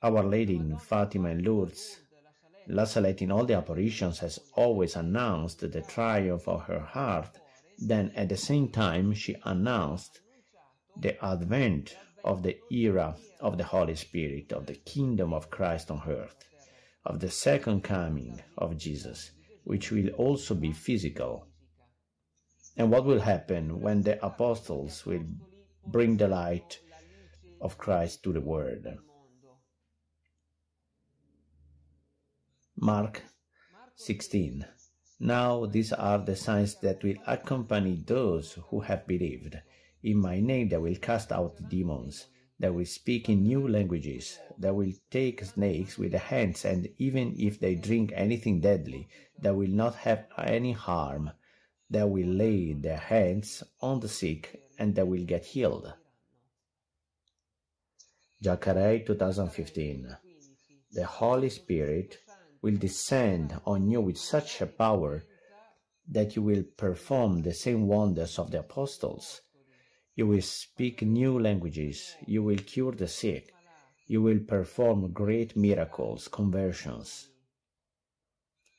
Our Lady in Fatima and Lourdes, La Salette in all the apparitions has always announced the triumph of her heart, then at the same time she announced the advent of the era of the Holy Spirit, of the kingdom of Christ on earth, of the second coming of Jesus, which will also be physical. And what will happen when the apostles will bring the light of Christ to the world? Mark 16. Now these are the signs that will accompany those who have believed. In my name they will cast out demons. They will speak in new languages. They will take snakes with the hands, and even if they drink anything deadly, they will not have any harm. They will lay their hands on the sick, and they will get healed. Jacareí 2015 The Holy Spirit will descend on you with such a power that you will perform the same wonders of the apostles. You will speak new languages, you will cure the sick, you will perform great miracles, conversions.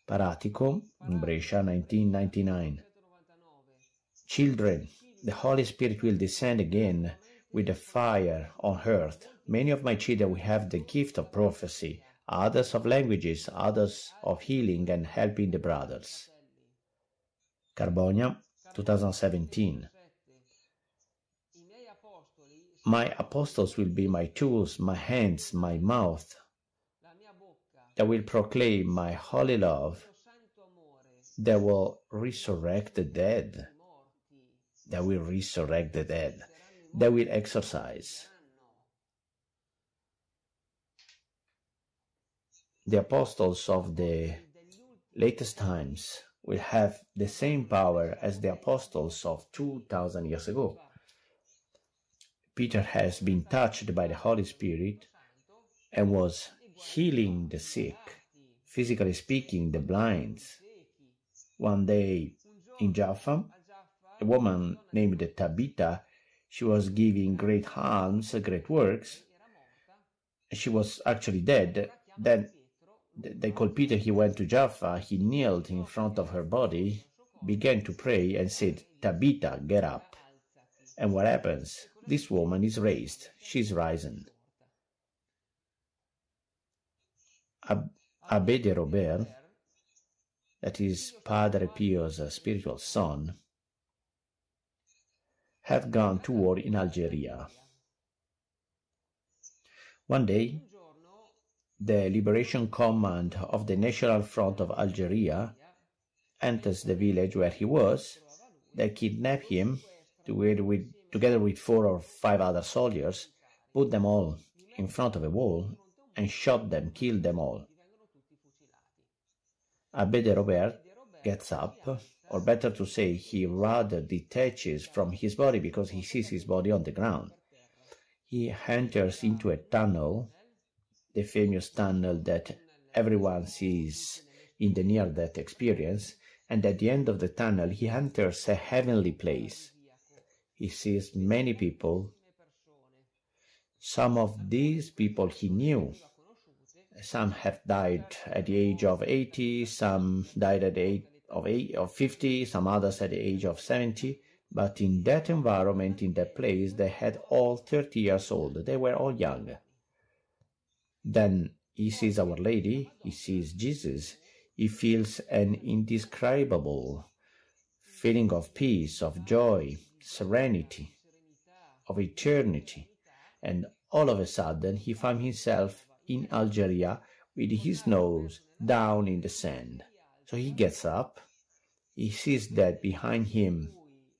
Paratico, in Brescia, 1999. Children, the Holy Spirit will descend again with a fire on earth. Many of my children will have the gift of prophecy, others of languages, others of healing and helping the brothers. Carbonia, 2017. My apostles will be my tools, my hands, my mouth. They will proclaim my holy love. They will resurrect the dead. They will resurrect the dead. They will exorcise. The apostles of the latest times will have the same power as the apostles of 2000 years ago. Peter has been touched by the Holy Spirit and was healing the sick, physically speaking, the blind. One day in Jaffa, a woman named Tabitha, she was giving great alms, great works. She was actually dead. Then they called Peter, he went to Jaffa, he kneeled in front of her body, began to pray, and said, Tabitha, get up. And what happens? This woman is raised, she's risen. Ab- Abbe de Robert, that is Padre Pio's uh, spiritual son, had gone to war in Algeria. One day, the Liberation Command of the National Front of Algeria enters the village where he was. They kidnap him together with, together with four or five other soldiers, put them all in front of a wall, and shot them, killed them all. Abbe de Robert gets up, or better to say, he rather detaches from his body because he sees his body on the ground. He enters into a tunnel the famous tunnel that everyone sees in the near death experience, and at the end of the tunnel he enters a heavenly place. He sees many people. Some of these people he knew. Some have died at the age of 80, some died at the age of, eight, of 50, some others at the age of 70. But in that environment, in that place, they had all 30 years old. They were all young. Then he sees Our Lady, he sees Jesus, he feels an indescribable feeling of peace, of joy, serenity, of eternity. And all of a sudden, he finds himself in Algeria with his nose down in the sand. So he gets up, he sees that behind him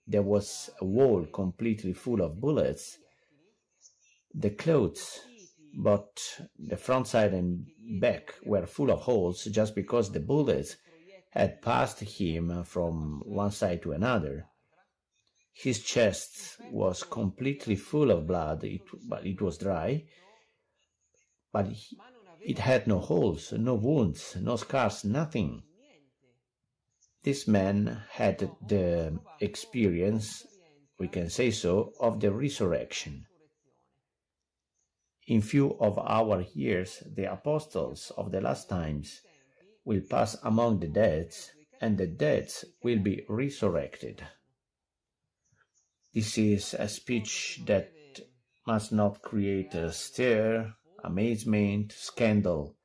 there was a wall completely full of bullets. The clothes but the front side and back were full of holes just because the bullets had passed him from one side to another. His chest was completely full of blood, it, but it was dry, but he, it had no holes, no wounds, no scars, nothing. This man had the experience, we can say so, of the resurrection In few of our years, the apostles of the last times will pass among the dead, and the dead will be resurrected. This is a speech that must not create a stir, amazement, scandal.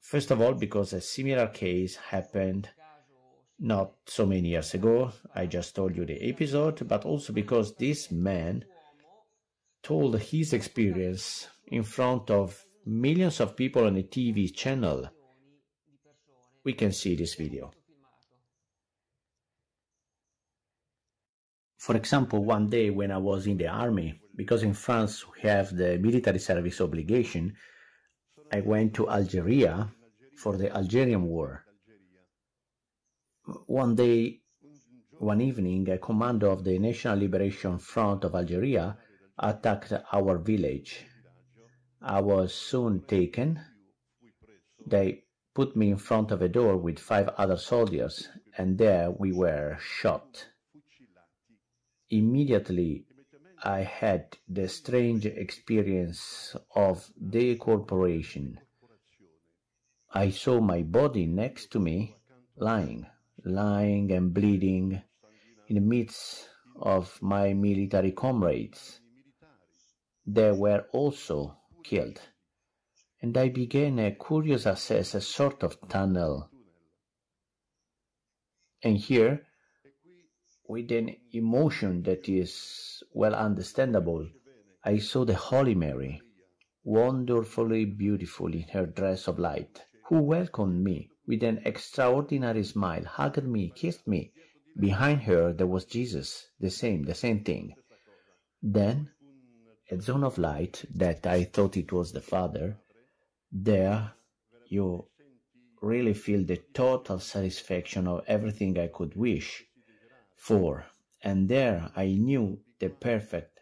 First of all, because a similar case happened not so many years ago. I just told you the episode, but also because this man told his experience in front of millions of people on a TV channel. We can see this video. For example, one day when I was in the army, because in France we have the military service obligation, I went to Algeria for the Algerian War. One day, one evening, a commander of the National Liberation Front of Algeria attacked our village. I was soon taken. They put me in front of a door with five other soldiers, and there we were shot. Immediately, I had the strange experience of decorporation. I saw my body next to me, lying, lying and bleeding in the midst of my military comrades they were also killed. And I began a curious access, a sort of tunnel. And here, with an emotion that is well understandable, I saw the Holy Mary, wonderfully beautiful in her dress of light, who welcomed me with an extraordinary smile, hugged me, kissed me. Behind her there was Jesus, the same, the same thing. Then a zone of light that I thought it was the Father, there you really feel the total satisfaction of everything I could wish for. And there I knew the perfect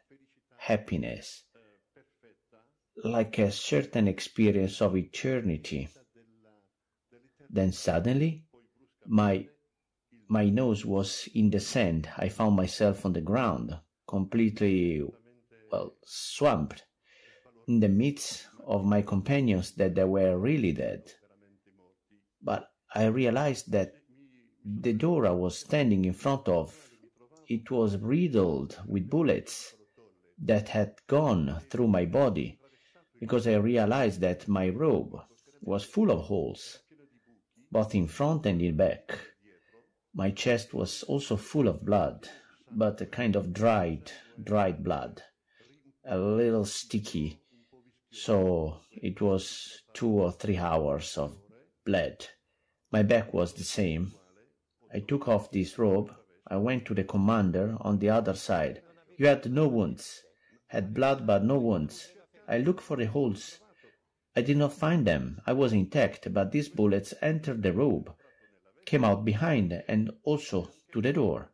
happiness, like a certain experience of eternity. Then suddenly, my my nose was in the sand. I found myself on the ground, completely well, swamped in the midst of my companions that they were really dead. But I realized that the door I was standing in front of, it was riddled with bullets that had gone through my body because I realized that my robe was full of holes, both in front and in back. My chest was also full of blood, but a kind of dried, dried blood a little sticky. So it was two or three hours of blood. My back was the same. I took off this robe. I went to the commander on the other side. You had no wounds. Had blood but no wounds. I looked for the holes. I did not find them. I was intact, but these bullets entered the robe, came out behind, and also to the door.